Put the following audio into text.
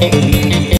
Hey.